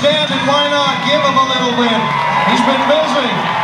And why not give him a little bit? He's been. He has been busy.